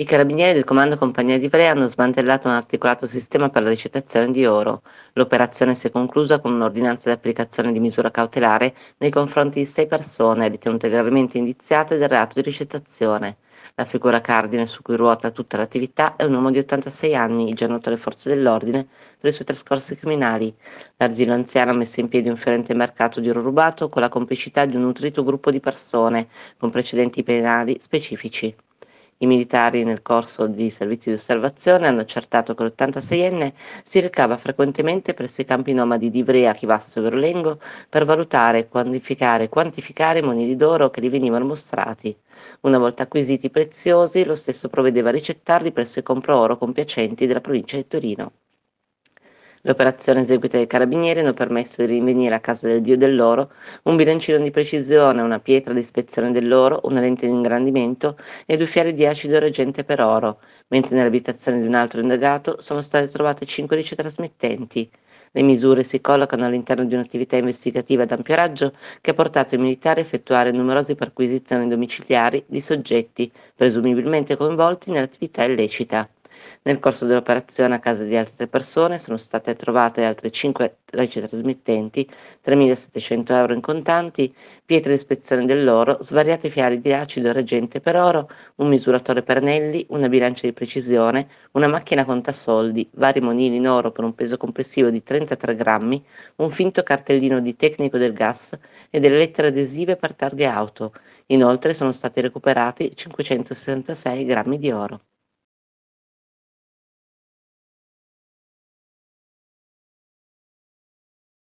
I carabinieri del Comando Compagnia di Ivrea hanno smantellato un articolato sistema per la ricettazione di oro. L'operazione si è conclusa con un'ordinanza di applicazione di misura cautelare nei confronti di sei persone ritenute gravemente indiziate del reato di ricettazione. La figura cardine su cui ruota tutta l'attività è un uomo di 86 anni, già noto alle forze dell'ordine per i suoi trascorsi criminali. L'arzillo anziano ha messo in piedi un fiorente mercato di oro rubato con la complicità di un nutrito gruppo di persone con precedenti penali specifici. I militari nel corso di servizi di osservazione hanno accertato che l'86enne si recava frequentemente presso i campi nomadi di Ivrea, Chivasso e Verlengo per valutare, quantificare e quantificare i monili d'oro che gli venivano mostrati. Una volta acquisiti preziosi, lo stesso provvedeva a ricettarli presso i compro oro compiacenti della provincia di Torino. Le operazioni eseguite dai carabinieri hanno permesso di rinvenire a casa del dio dell'oro un bilancino di precisione, una pietra di ispezione dell'oro, una lente di ingrandimento e due fiale di acido reggente per oro, mentre nell'abitazione di un altro indagato sono state trovate cinque ricetrasmettenti. Le misure si collocano all'interno di un'attività investigativa ad ampio raggio che ha portato i militari a effettuare numerose perquisizioni domiciliari di soggetti presumibilmente coinvolti nell'attività illecita. Nel corso dell'operazione a casa di altre tre persone sono state trovate altre cinque reci trasmettenti, 3.700 euro in contanti, pietre di ispezione dell'oro, svariate fiali di acido reggente per oro, un misuratore per anelli, una bilancia di precisione, una macchina contasoldi, vari monili in oro per un peso complessivo di 33 grammi, un finto cartellino di tecnico del gas e delle lettere adesive per targhe auto. Inoltre sono stati recuperati 566 grammi di oro.